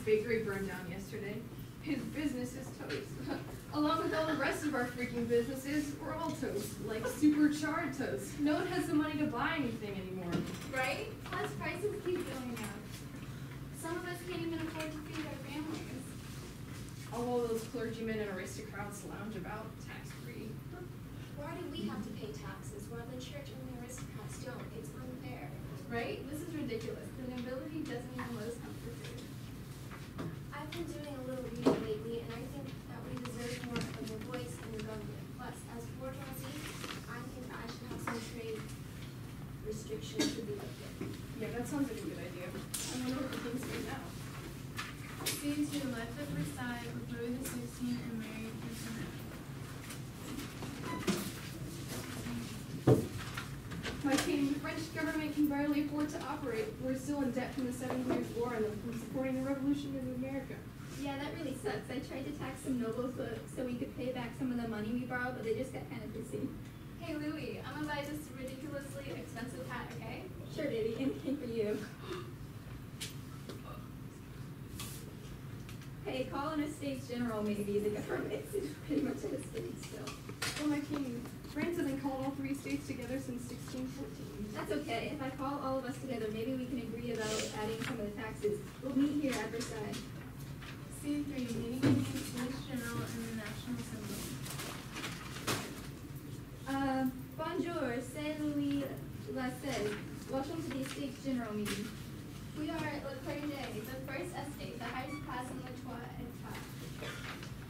bakery burned down yesterday. His business is toast. Along with all the rest of our freaking businesses, we're all toast, like supercharged toast. No one has the money to buy anything anymore. Right? Plus prices keep going up. Some of us can't even afford to feed our families. All those clergymen and aristocrats lounge about tax-free. Why do we have to pay taxes while the church and the aristocrats don't? It's unfair. Right? This is ridiculous. The nobility doesn't even let us come for food. I've been doing a little reading lately, and I think that we deserve more of a voice in the government. Plus, as bourgeoisie, I think that I should have some trade restrictions to be lifted. Yeah, that sounds like a good idea. I wonder what the king's doing now. Scene two, Life at Versailles with Louis the Sixteenth and Mary Antoinette. My king, the French government can barely afford to operate. We're still in debt from the Seven Years' War and from supporting the revolution in America. Yeah, that really sucks. I tried to tax some nobles so, so we could pay back some of the money we borrowed, but they just got kind of pissy. Hey Louis, I'm gonna buy this ridiculously expensive hat, okay? Sure, baby, anything for you. Hey, call an estates general maybe. The government is pretty much at a state still. Oh, my king, France hasn't called all three states together since 1614. That's okay. If I call all of us together, maybe we can agree about adding some of the taxes. We'll meet here at Versailles. Scene three, meeting between the States General and the National Assembly. Uh, bonjour, c'est Louis Lassalle. Welcome to the Estates General meeting. We are Le Clergé, the first estate, the highest class in the Trois États.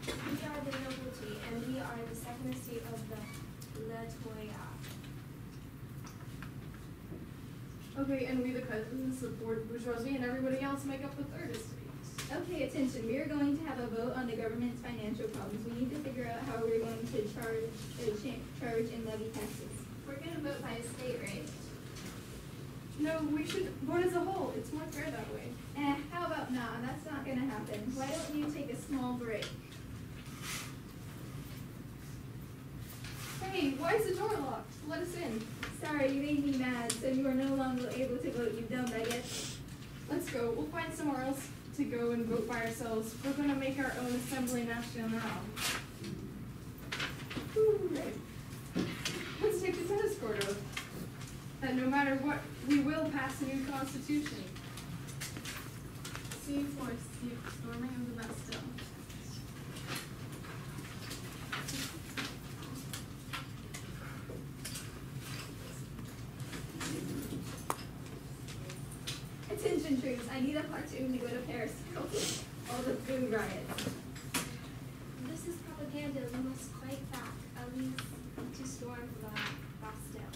We are the nobility, and we are the second estate of the La Toya. Okay, and we the cousins, the board bourgeoisie, and everybody else make up the third estate. Okay, attention. We are going to have a vote on the government's financial problems. We need to figure out how we're going to charge, uh, charge and levy taxes. We're gonna vote by estate, right? No, we should vote as a whole. It's more fair that way. Eh, how about nah? That's not gonna happen. Why don't you take a small break? Hey, why is the door locked? Let us in. Sorry, you made me mad, so you are no longer able to vote. You've done that yet. Let's go. We'll find somewhere else to go and vote by ourselves. We're gonna make our own Assembly Nationale. Whew. Let's take the tennis court oath. That no matter what, we will pass a new constitution. Scene four, storming of the Bastille. Troops. I need a platoon to go to Paris to all the food riots. This is propaganda. We must fight back, at least to storm the Bastille.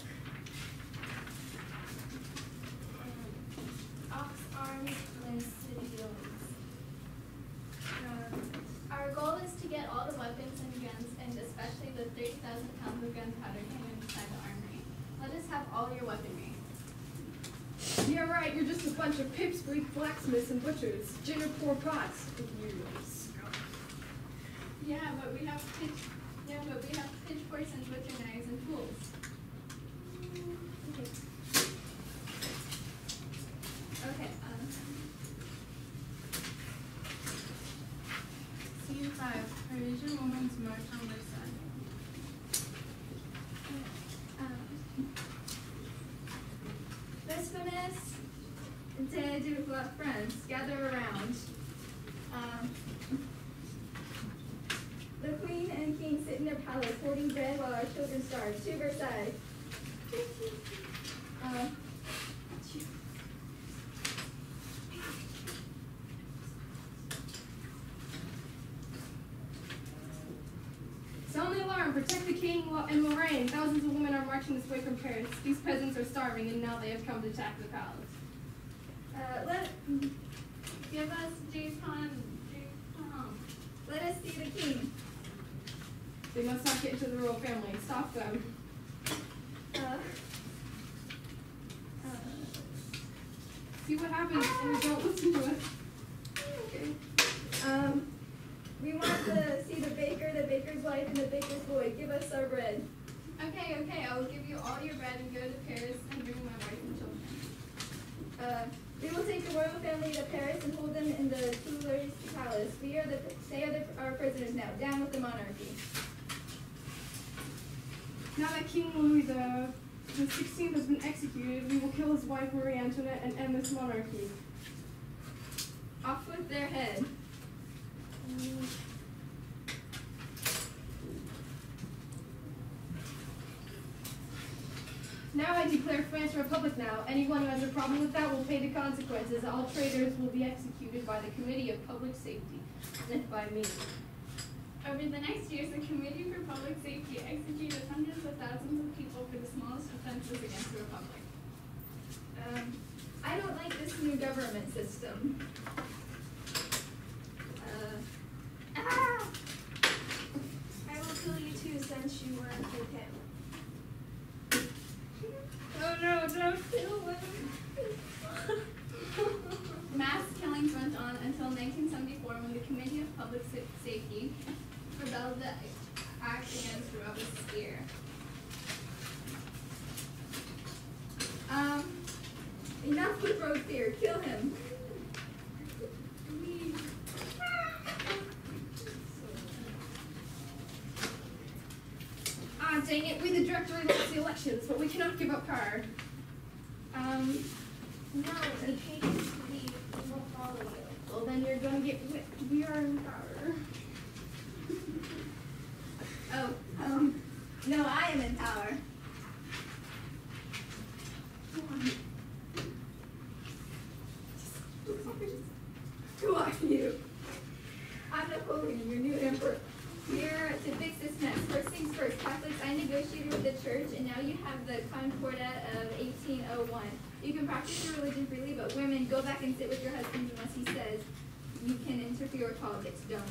Um, Ox arms and civilians. Um, Our goal is to get all the weapons and guns, and especially the thirty thousand pounds of gunpowder hidden inside the armory. Let us have all your weaponry. Yeah, right. You're just a bunch of pipsqueak blacksmiths and butchers. Ginger poor pots. Years. Yeah, but we have pitch, yeah, but we have pitchforks and butcher knives and tools. Okay. Okay. Um, Scene five, Parisian woman's march on Versailles. De de la friends gather around. Um, the Queen and King sit in their palace holding bread while our children starve. To Versailles. Uh, Sound the alarm! Protect the king and Lorraine! Thousands of women are marching this way from Paris. These peasants are starving, and now they have come to attack the palace. Uh, let, Give us Japon, Japon. let us see the king. They must not get into the royal family. Stop them. Uh, uh, See what happens when we don't listen to us. okay. Um, we want to see the baker, the baker's wife, and the baker's boy. Give us our bread. Okay, okay, I will give you all your bread and go to Paris and bring my wife and children. Uh, We will take the royal family to Paris and hold them in the Tuileries Palace. We are the, they are the, our prisoners now. Down with the monarchy. Now that King Louis the the Sixteenth has been executed, we will kill his wife Marie Antoinette and end this monarchy. Off with their head. Now I declare France a republic now. Anyone who has a problem with that will pay the consequences. All traitors will be executed by the Committee of Public Safety, led by me. Over the next years, the Committee for Public Safety executed hundreds of thousands of people for the smallest offenses against the Republic. Um, I don't like this new government system. Uh, ah! I will kill you too since you weren't with him. Oh no, don't kill him. Mass killings went on until 1974 when the Committee of Public Sa- Safety rebelled the act against Robespierre. Um, enough with Robespierre, kill him. Ah, dang it, we the directory lost the elections, but we cannot give up power. Um, No, the. We will follow you. Well, then you're gonna get whipped. We are in power. Oh, um, no, I am in power. Who are you? I'm Napoleon, your new emperor. Here to fix this mess. First things first, Catholics, I negotiated with the church, and now you have the Concordat of 1801. You can practice your religion freely, but women, go back and sit with your husbands unless he says you can interfere with politics. Don't.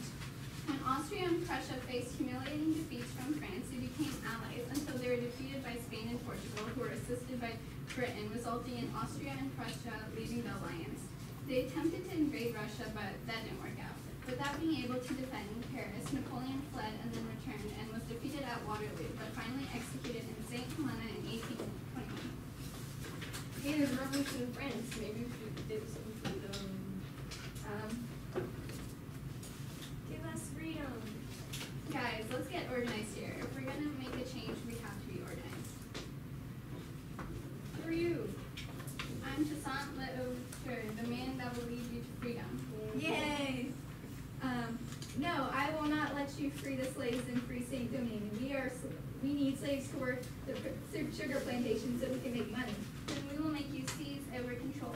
When Austria and Prussia faced humiliating defeats from France, they became allies until they were defeated by Spain and Portugal, who were assisted by Britain, resulting in Austria and Prussia leaving the alliance. They attempted to invade Russia, but that didn't work out. Without being able to defend Paris, Napoleon fled and then returned and was defeated at Waterloo, but finally executed in St. Helena in 1821. Hey, there's revolution in France. Maybe we should get some freedom. Um, Give us freedom. Guys, let's get organized here. If we're gonna make a change, we have to be organized. Who are you? I'm Toussaint Louverture, the man that will lead you to freedom. Yay! Um, no, I will not let you free the slaves in Free Saint Domingue. We are, sl- we need slaves to work the sugar plantation so we can make money. Then we will make you seize over control.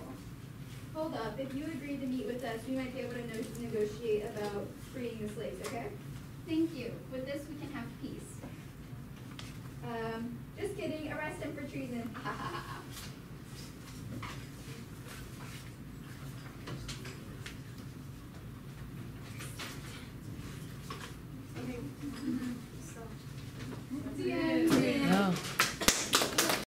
Hold up, if you agree to meet with us, we might be able to negotiate about freeing the slaves, okay? Thank you. With this, we can have peace. Um, just kidding,